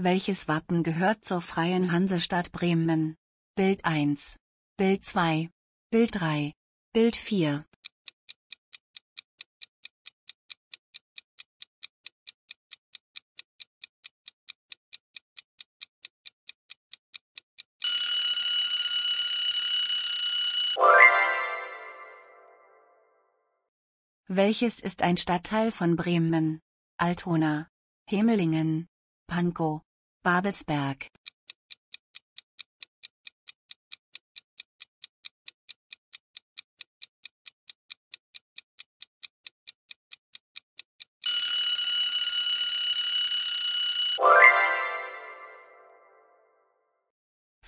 Welches Wappen gehört zur Freien Hansestadt Bremen? Bild 1. Bild 2. Bild 3. Bild 4. Welches ist ein Stadtteil von Bremen? Altona, Hemelingen, Pankow, Babelsberg.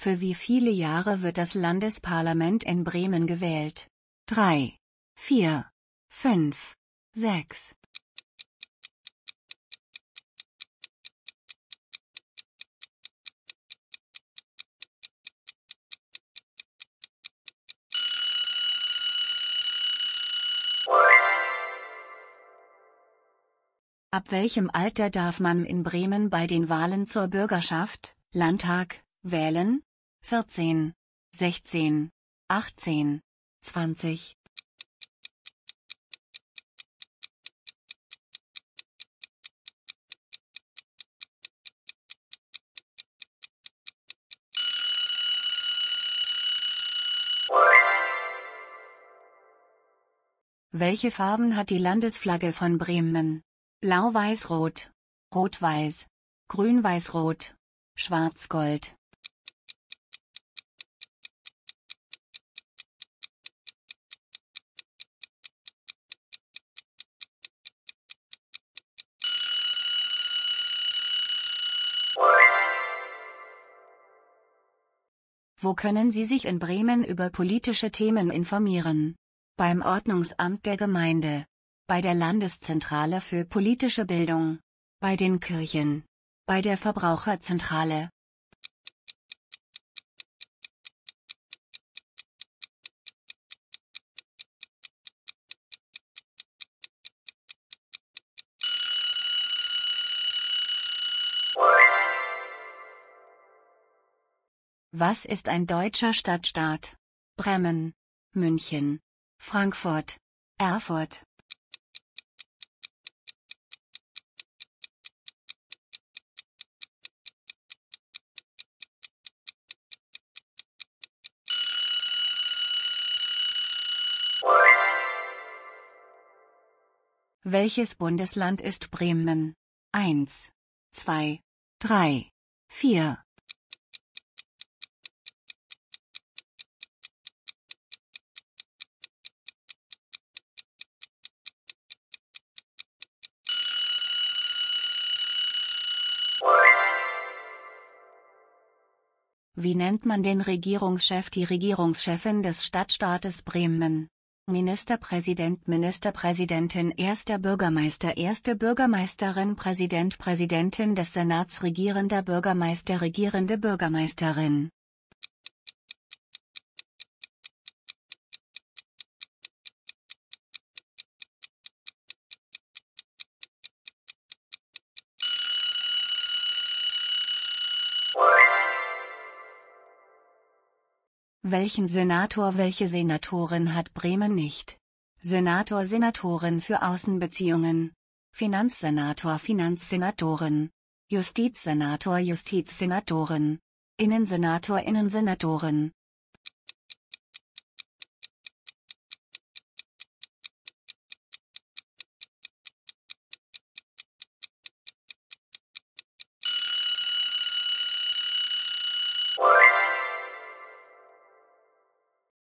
Für wie viele Jahre wird das Landesparlament in Bremen gewählt? 3, 4, 5, 6. Ab welchem Alter darf man in Bremen bei den Wahlen zur Bürgerschaft, Landtag, wählen? 14, 16, 18, 20. Welche Farben hat die Landesflagge von Bremen? Blau-Weiß-Rot, Rot-Weiß, Grün-Weiß-Rot, Schwarz-Gold. Wo können Sie sich in Bremen über politische Themen informieren? Beim Ordnungsamt der Gemeinde. Bei der Landeszentrale für politische Bildung. Bei den Kirchen. Bei der Verbraucherzentrale. Was ist ein deutscher Stadtstaat? Bremen, München, Frankfurt, Erfurt. Welches Bundesland ist Bremen? 1, 2, 3, 4. Wie nennt man den Regierungschef die Regierungschefin des Stadtstaates Bremen? Ministerpräsident Ministerpräsidentin Erster Bürgermeister Erste Bürgermeisterin Präsident Präsidentin des Senats Regierender Bürgermeister Regierende Bürgermeisterin Welchen Senator welche Senatorin hat Bremen nicht? Senator Senatorin für Außenbeziehungen. Finanzsenator Finanzsenatorin. Justizsenator Justizsenatorin. Innensenator Innensenatorin.